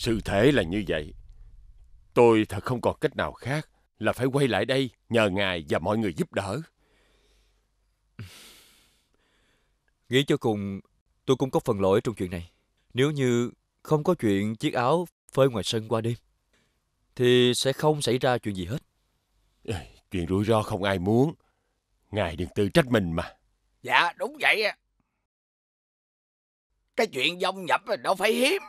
Sự thể là như vậy. Tôi thật không còn cách nào khác là phải quay lại đây nhờ ngài và mọi người giúp đỡ. Nghĩ cho cùng, tôi cũng có phần lỗi trong chuyện này. Nếu như không có chuyện chiếc áo phơi ngoài sân qua đêm, thì sẽ không xảy ra chuyện gì hết. Chuyện rủi ro không ai muốn. Ngài đừng tự trách mình mà. Dạ đúng vậy á. Cái chuyện dông nhập đâu phải hiếm.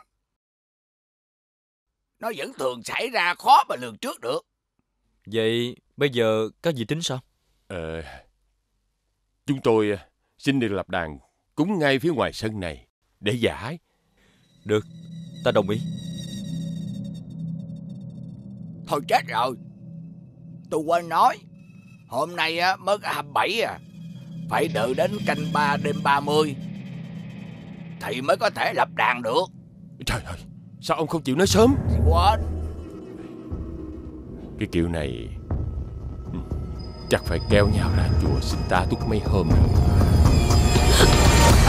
Nó vẫn thường xảy ra khó mà lường trước được. Vậy bây giờ các gì tính sao? Ờ, chúng tôi à, xin được lập đàn cúng ngay phía ngoài sân này để giải. Được, ta đồng ý. Thôi chết rồi. Tôi quên nói. Hôm nay á, mới có 27 à. Phải đợi đến canh ba đêm 30 thì mới có thể lập đàn được. Trời ơi, sao ông không chịu nói sớm? Quên. Cái kiểu này ừ, chắc phải kéo nhau ra chùa xin ta túc mấy hôm.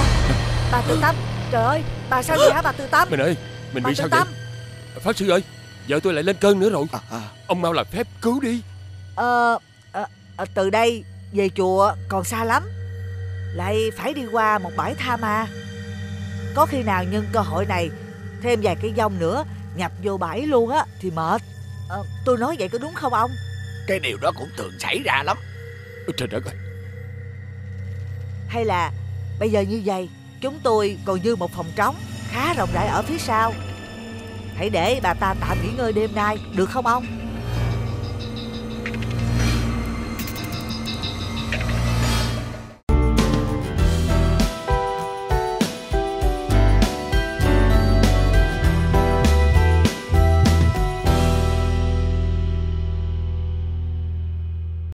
À, bà Tư Tâm Trời ơi bà sao vậy hả bà Tư Tâm Mình ơi Mình bà bị Tư sao Tâm vậy Pháp sư ơi Vợ tôi lại lên cơn nữa rồi À, à. Ông mau làm phép cứu đi ờ, ờ, ờ, Từ đây về chùa còn xa lắm Lại phải đi qua một bãi tha ma Có khi nào nhân cơ hội này Thêm vài cái dông nữa Nhập vô bãi luôn á Thì mệt. Ờ, Tôi nói vậy có đúng không ông? Cái điều đó cũng thường xảy ra lắm. Ôi, Trời đất ơi. Hay là bây giờ như vậy Chúng tôi còn dư một phòng trống Khá rộng rãi ở phía sau. Hãy để bà ta tạm nghỉ ngơi đêm nay Được không ông